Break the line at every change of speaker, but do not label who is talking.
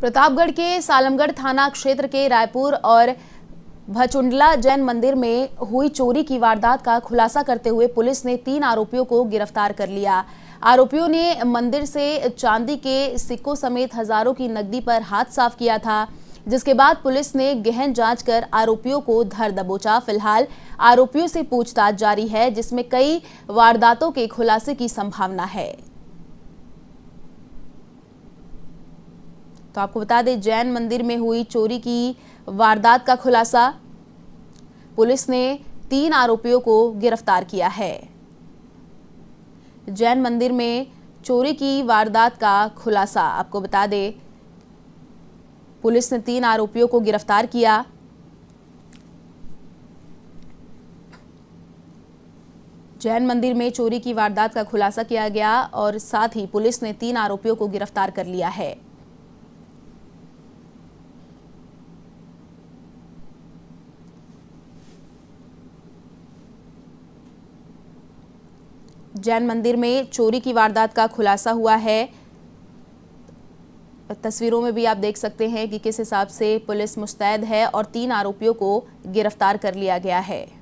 प्रतापगढ़ के सालमगढ़ थाना क्षेत्र के रायपुर और भचुंडला जैन मंदिर में हुई चोरी की वारदात का खुलासा करते हुए पुलिस ने तीन आरोपियों को गिरफ़्तार कर लिया। आरोपियों ने मंदिर से चांदी के सिक्कों समेत हज़ारों की नकदी पर हाथ साफ़ किया था, जिसके बाद पुलिस ने गहन जाँच कर आरोपियों को धर दबोचा। फ़िलहाल आरोपियों से पूछताछ जारी है, जिसमें कई वारदातों के खुलासे की संभावना है। तो आपको बता दें, जैन मंदिर में हुई चोरी की वारदात का खुलासा। पुलिस ने तीन आरोपियों को गिरफ़्तार किया है। जैन मंदिर में चोरी की वारदात का खुलासा। आपको बता दें, पुलिस ने तीन आरोपियों को गिरफ़्तार किया। जैन मंदिर में चोरी की वारदात का खुलासा किया गया और साथ ही पुलिस ने तीन आरोपियों को गिरफ़्तार कर लिया है। जैन मंदिर में चोरी की वारदात का खुलासा हुआ है। तस्वीरों में भी आप देख सकते हैं कि किस हिसाब से पुलिस मुस्तैद है और तीन आरोपियों को गिरफ़्तार कर लिया गया है।